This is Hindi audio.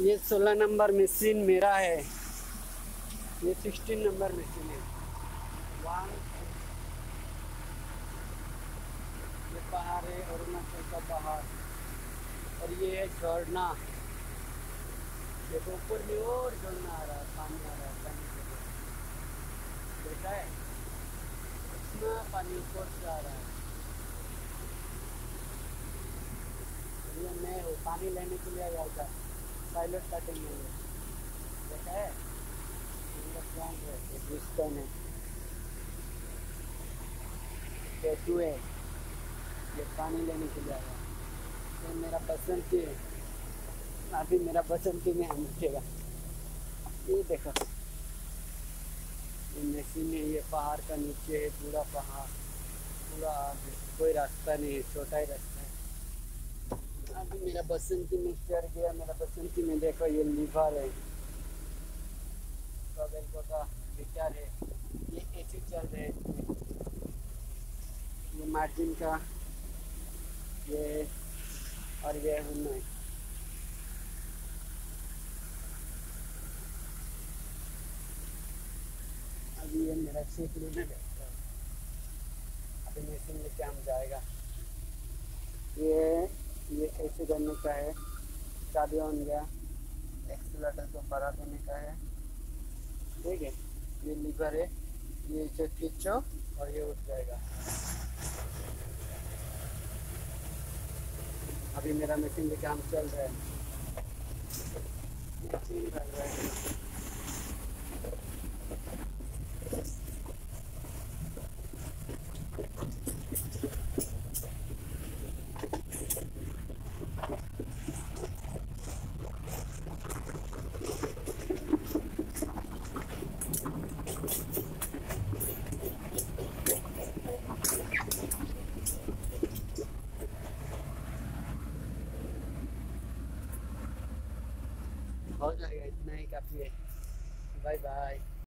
ये सोलह नंबर मशीन मेरा है। ये सिक्सटीन नंबर मशीन है। वन ये पहाड़ है अरुणाचल का पहाड़। और ये है झरना। देखो, ऊपर में और झरना आ रहा है, पानी आ रहा है, पानी देखो है? इतना पानी ऊपर से आ रहा है। ये मैं पानी लेने के लिए आया था। पायलट काटेंगे ये देखा है? ये ब्रिस्टन है। टैटू है। ये पानी लेने के लिए आया तो मेरा अभी मेरा में हम ये देखो। ये ये पहाड़ का नीचे है, पूरा पहाड़। पूरा कोई रास्ता नहीं है, छोटा ही रास्ता। अभी मेरा बसंती में चढ़ गया, मेरा बसंती में देखो ये लीवर है। बगल का विचार है, ये एसी चल रहे ये मार्जिन का, ये और ये अभी ये मेरा सीख लेना अभी मशीन लेके हम जाएगा। ऐसे करने का है। शादी ऑन गया। एक्सीटर को बड़ा देने का है। ठीक है? ये लीवर है। ये इसे खींचो और ये उठ जाएगा। अभी मेरा मशीन भी काम चल रहा है मशीन कर रहे हैं। हो जाएगा इतना ही काफ़ी है। Bye bye